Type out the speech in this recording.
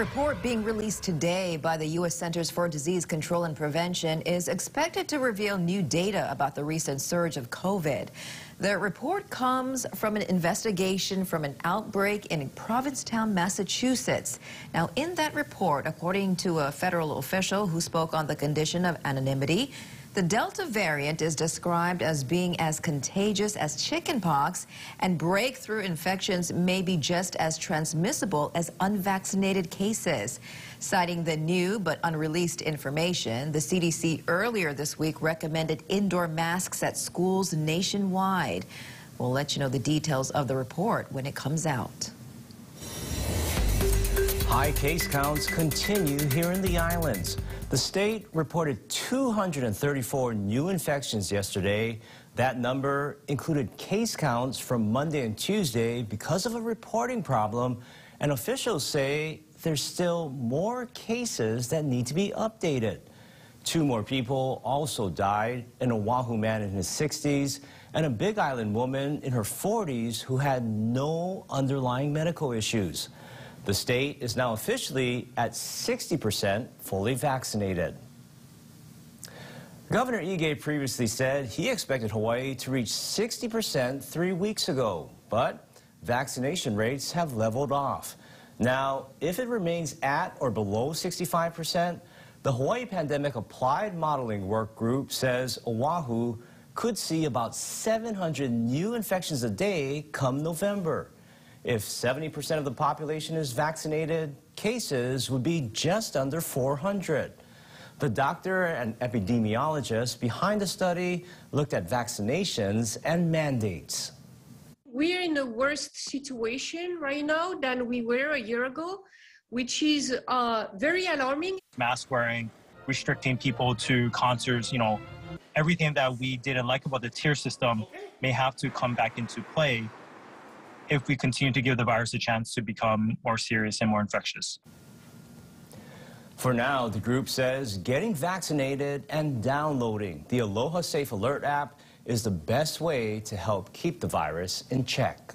report being released today by the U.S. Centers for Disease Control and Prevention is expected to reveal new data about the recent surge of COVID. The report comes from an investigation from an outbreak in Provincetown, Massachusetts. Now, in that report, according to a federal official who spoke on the condition of anonymity, the Delta variant is described as being as contagious as chickenpox, and breakthrough infections may be just as transmissible as unvaccinated cases. Citing the new but unreleased information, the CDC earlier this week recommended indoor masks at schools nationwide. We'll let you know the details of the report when it comes out. High case counts continue here in the islands. The state reported 234 new infections yesterday. That number included case counts from Monday and Tuesday because of a reporting problem, and officials say there's still more cases that need to be updated. Two more people also died, an Oahu man in his 60s and a Big Island woman in her 40s who had no underlying medical issues. The state is now officially at 60% fully vaccinated. Governor Ige previously said he expected Hawaii to reach 60% three weeks ago, but vaccination rates have leveled off. Now, if it remains at or below 65%, the Hawaii Pandemic Applied Modeling Work Group says Oahu could see about 700 new infections a day come November. If 70% of the population is vaccinated, cases would be just under 400. The doctor and epidemiologist behind the study looked at vaccinations and mandates. We're in a worse situation right now than we were a year ago, which is uh, very alarming. Mask wearing, restricting people to concerts, you know, everything that we didn't like about the tier system may have to come back into play if we continue to give the virus a chance to become more serious and more infectious. For now, the group says getting vaccinated and downloading the Aloha Safe Alert app is the best way to help keep the virus in check.